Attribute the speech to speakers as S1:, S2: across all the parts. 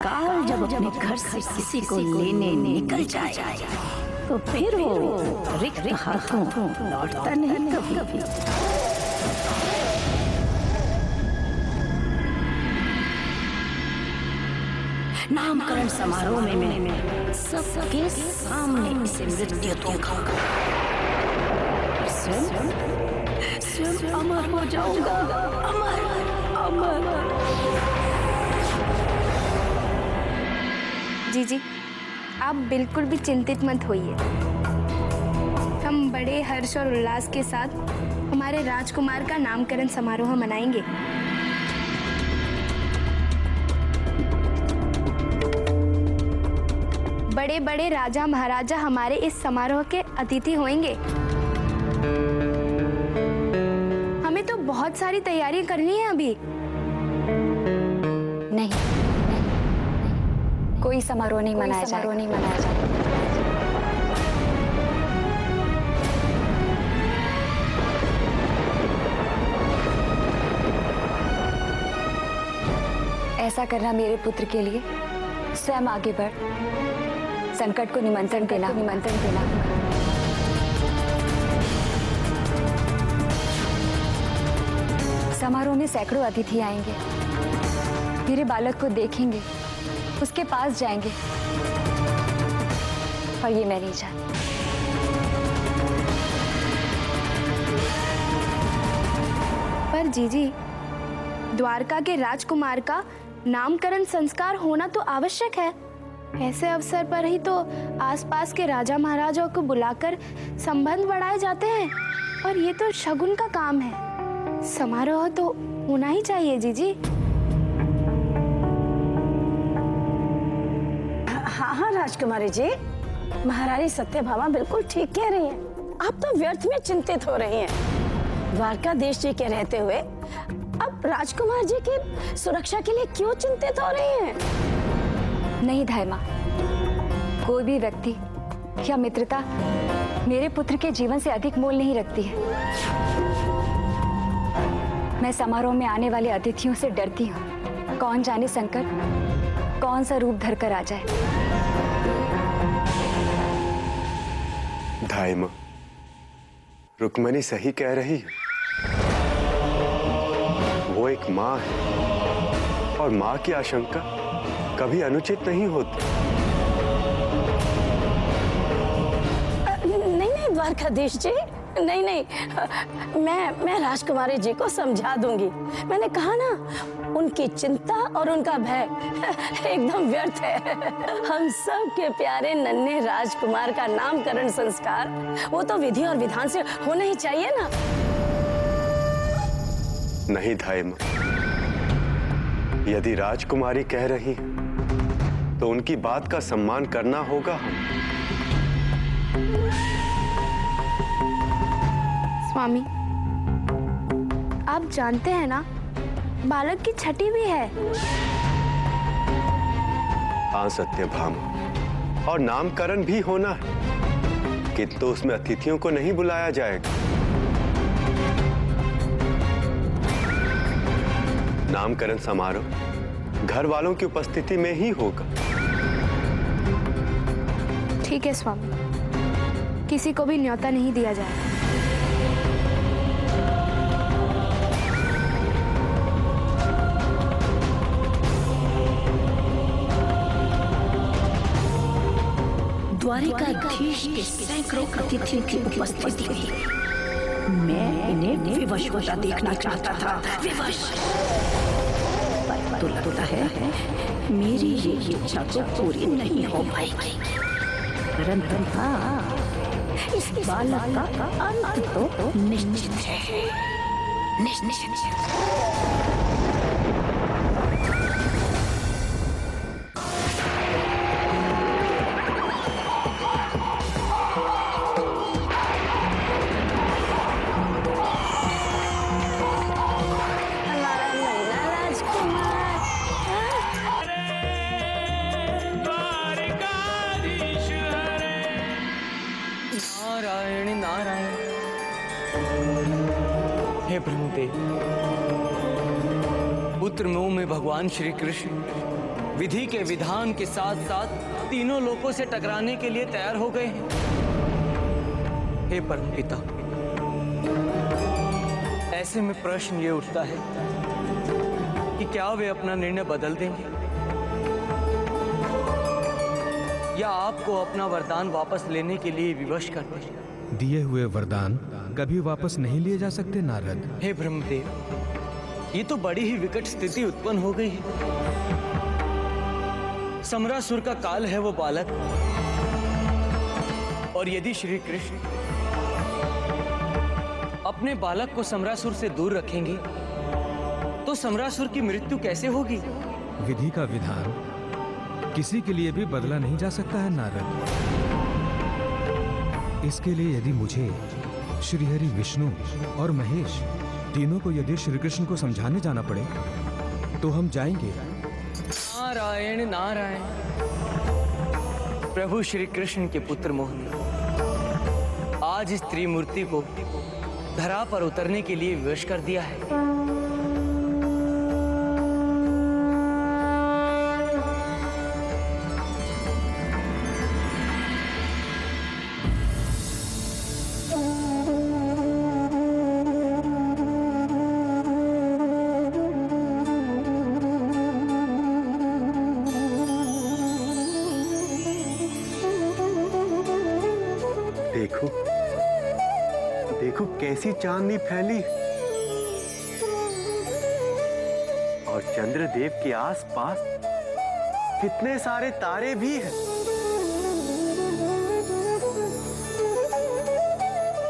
S1: काल जब अपने घर से किसी को लेने निकल जाए तो फिर वो रिक्त हाथों लौटता नहीं कभी। कभी। नामकरण समारोह में मैं सबके सामने इसे मृत्यु दूँगा। स्वयं स्वयं अमर हो जाऊँगा। अमर अमर
S2: जी जी आप बिल्कुल भी चिंतित मत होइए। हम बड़े हर्ष और उल्लास के साथ हमारे राजकुमार का नामकरण समारोह मनाएँगे। बड़े बड़े राजा महाराजा हमारे इस समारोह के अतिथि होंगे हमें तो बहुत सारी तैयारियाँ करनी है अभी।
S3: नहीं कोई समारोह नहीं मनाया समारोह नहीं मनाया जाएगा ऐसा करना मेरे पुत्र के लिए स्वयं आगे बढ़ संकट को निमंत्रण देना। निमंत्रण देना। समारोह में सैकड़ों अतिथि आएँगे। मेरे बालक को देखेंगे। उसके पास जाएँगे। और ये मैं नहीं जानती
S2: पर जीजी, द्वारका के राजकुमार का नामकरण संस्कार होना तो आवश्यक है। ऐसे अवसर पर ही तो आसपास के राजा महाराजाओं को बुलाकर संबंध बढ़ाए जाते हैं। और ये तो शगुन का काम है। समारोह तो होना ही चाहिए, जीजी।
S1: राजकुमारी जी, महारानी सत्यभामा बिल्कुल ठीक कह रही हैं। आप तो व्यर्थ में चिंतित हो रही हैं। द्वारकाधीश जी के रहते हुए, अब राजकुमार जी की सुरक्षा के लिए क्यों चिंतित हो रही हैं?
S3: नहीं धायमा, कोई भी व्यक्ति या मित्रता मेरे पुत्र के जीवन से अधिक मोल नहीं रखती है मैं समारोह में आने वाले अतिथियों से डरती हूँ कौन जाने संकट, कौन सा रूप धर कर आ जाए
S4: धाइमा रुक्मणी सही कह रही है। वो एक माँ है। और माँ की आशंका कभी अनुचित नहीं होती।
S1: नहीं नहीं, द्वारकाधीश जी। नहीं नहीं। मैं मैं राजकुमारी जी को समझा दूँगी। मैंने कहा ना उनकी चिंता और उनका भय एकदम व्यर्थ है। हम सब के प्यारे नन्हे राजकुमार का नामकरण संस्कार वो तो विधि और विधान से होना ही चाहिए ना।
S4: नहीं धाइमा यदि राजकुमारी कह रही तो उनकी बात का सम्मान करना होगा हम।
S2: स्वामी आप जानते हैं ना बालक की छठी भी है।
S4: हाँ सत्य भाम। और नामकरण भी होना है। किंतु उसमें अतिथियों को नहीं बुलाया जाएगा। नामकरण समारोह घर वालों की उपस्थिति में ही होगा।
S2: ठीक है स्वामी। किसी को भी न्योता नहीं दिया जाएगा।
S1: द्वारिकाधीश के सैकड़ों अतिथियों की उपस्थिति में मैं इन्हें विवश होता देखना चाहता था। विवश। पर तो लगता है मेरी ये इच्छा तो पूरी नहीं हो पाएगी परंतु इस बालक का अंत तो निश्चित है निश्चित
S5: हे ब्रह्मदेव। पुत्र मोह में भगवान श्री कृष्ण विधि के विधान के साथ साथ तीनों लोगों से टकराने के लिए तैयार हो गए हैं। हे परम पिता ऐसे में प्रश्न ये उठता है कि क्या वे अपना निर्णय बदल देंगे? या आपको अपना वरदान वापस लेने के लिए विवश कर देंगे?
S6: दिए हुए वरदान कभी वापस नहीं लिए जा सकते नारद।
S5: हे ब्रह्मदेव ये तो बड़ी ही विकट स्थिति उत्पन्न हो गई है। समरासुर का काल है वो बालक। और यदि श्री कृष्ण अपने बालक को समरासुर से दूर रखेंगे तो समरासुर की मृत्यु कैसे होगी?
S6: विधि का विधान किसी के लिए भी बदला नहीं जा सकता है नारद। इसके लिए यदि मुझे, श्रीहरि, विष्णु और महेश तीनों को यदि श्री कृष्ण को समझाने जाना पड़े तो हम जाएँगे।
S5: नारायण नारायण। प्रभु श्री कृष्ण के पुत्र मोहन, आज इस त्रिमूर्ति को धरा पर उतरने के लिए विवश कर दिया है।
S4: कैसी चांदनी फैली। और चंद्रदेव के आसपास कितने सारे तारे भी हैं।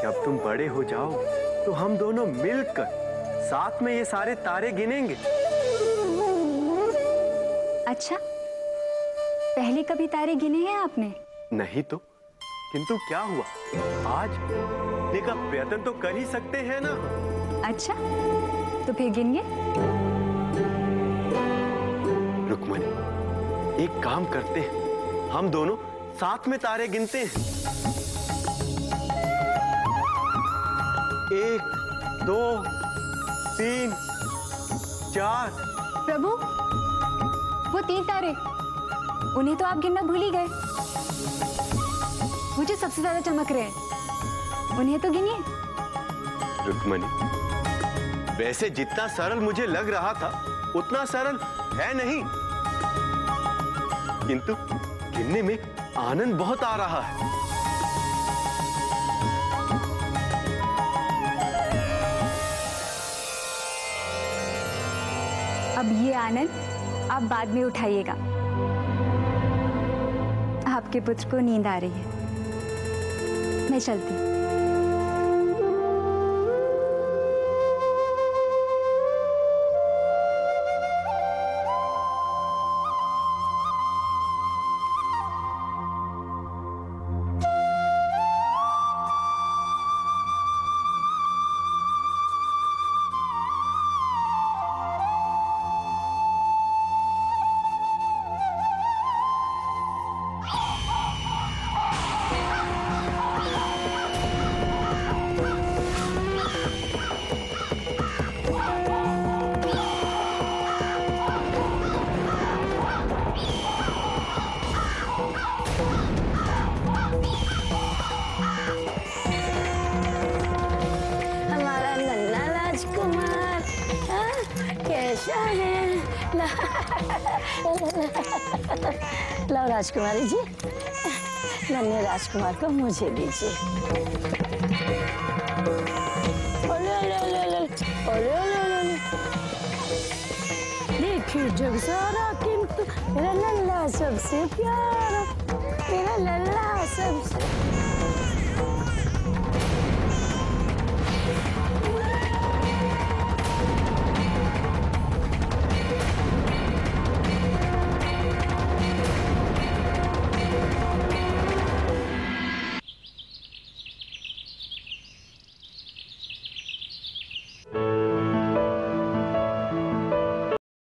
S4: जब तुम बड़े हो जाओ तो हम दोनों मिलकर साथ में ये सारे तारे गिनेंगे।
S3: अच्छा पहले कभी तारे गिने हैं आपने?
S4: नहीं तो किंतु क्या हुआ? आज देखा प्रयत्न तो कर ही सकते हैं ना।
S3: अच्छा तो फिर गिनिए।
S4: रुक्मणी एक काम करते हैं। हम दोनों साथ में तारे गिनते हैं। एक दो तीन चार।
S3: प्रभु वो तीन तारे उन्हें तो आप गिनना भूल ही गए। मुझे सबसे ज़्यादा चमक रहे हैं। उन्हें तो गिनिए।
S4: रुक्मणी वैसे जितना सरल मुझे लग रहा था उतना सरल है नहीं। किंतु गिनने में आनंद बहुत आ रहा है।
S3: अब ये आनंद आप बाद में उठाइएगा। आपके पुत्र को नींद आ रही है। मैं चलती हूँ।
S1: लो राजकुमारी जी, नन्हे राजकुमार को मुझे दीजिए। देखिए, जग सारा किंतु, मेरा लल्ला सबसे प्यारा, मेरा लल्ला सबसे